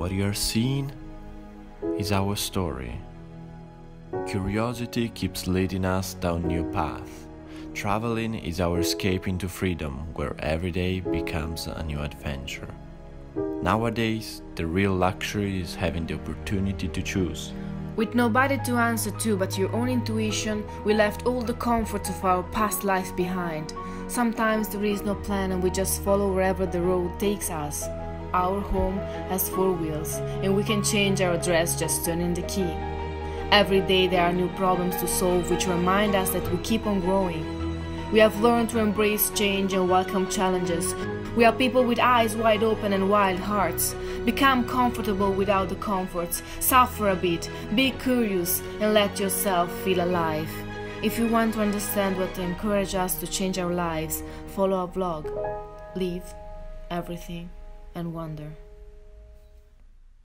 What you are seeing is our story. Curiosity keeps leading us down new paths. Traveling is our escape into freedom, where every day becomes a new adventure. Nowadays, the real luxury is having the opportunity to choose. With nobody to answer to but your own intuition, we left all the comforts of our past life behind. Sometimes there is no plan and we just follow wherever the road takes us. Our home has four wheels and we can change our address just turning the key. Every day there are new problems to solve which remind us that we keep on growing. We have learned to embrace change and welcome challenges. We are people with eyes wide open and wild hearts. Become comfortable without the comforts, suffer a bit, be curious, and let yourself feel alive. If you want to understand what to encourage us to change our lives, follow our vlog. Leave everything and wander.